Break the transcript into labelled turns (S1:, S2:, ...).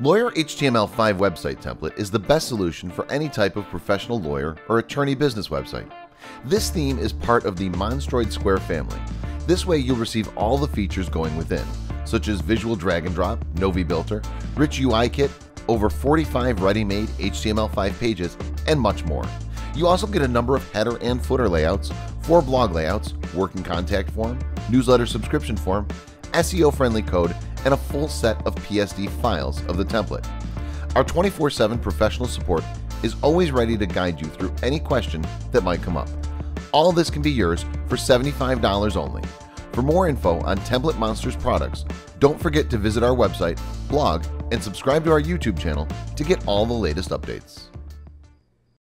S1: Lawyer HTML5 website template is the best solution for any type of professional lawyer or attorney business website. This theme is part of the Monstroid Square family. This way you'll receive all the features going within, such as visual drag and drop, Novi Builder, rich UI kit, over 45 ready-made HTML5 pages, and much more. You also get a number of header and footer layouts, four blog layouts, working contact form, newsletter subscription form, SEO-friendly code, and a full set of PSD files of the template. Our 24-7 professional support is always ready to guide you through any question that might come up. All this can be yours for $75 only. For more info on Template Monsters products, don't forget to visit our website, blog, and subscribe to our YouTube channel to get all the latest updates.